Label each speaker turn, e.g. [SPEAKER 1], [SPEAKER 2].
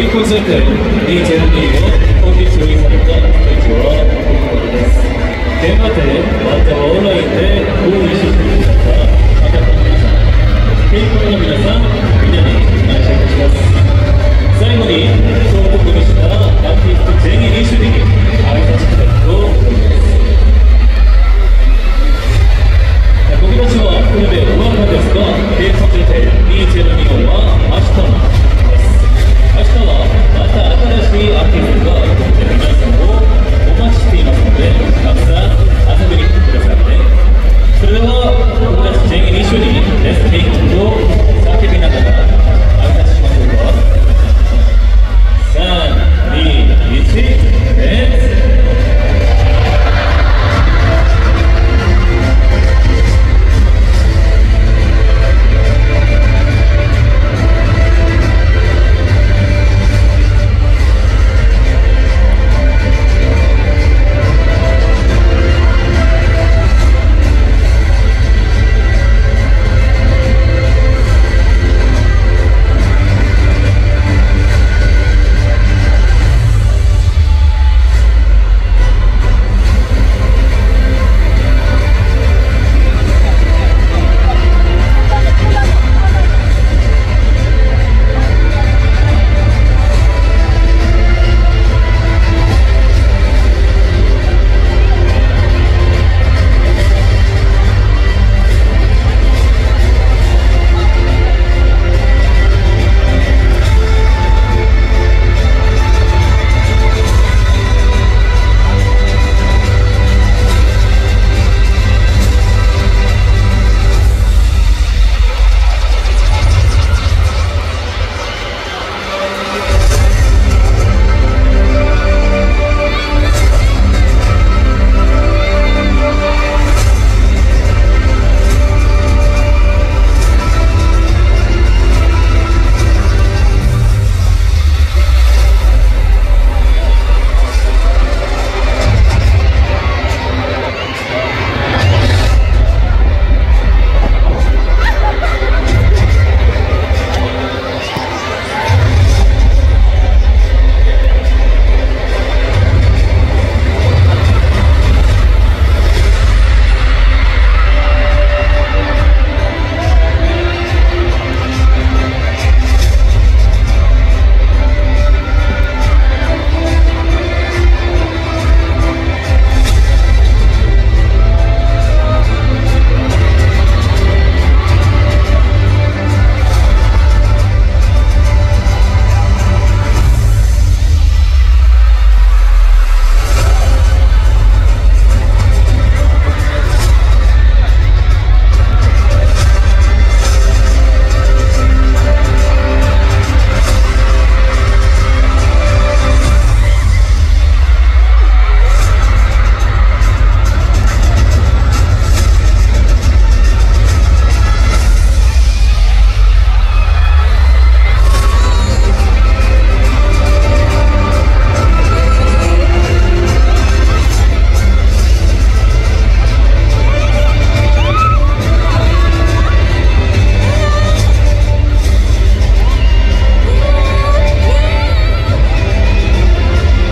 [SPEAKER 1] イコセンター D12 をお聞されたことが一応行います手までまたオンラインで応援してくださった方々皆さん健康の皆さんみんなに感謝いたします最後に総合組したアーティスト全員一緒に挨拶したいと思います僕たちはこれで終わるのですが、警察で D12 号は First of all, what's the?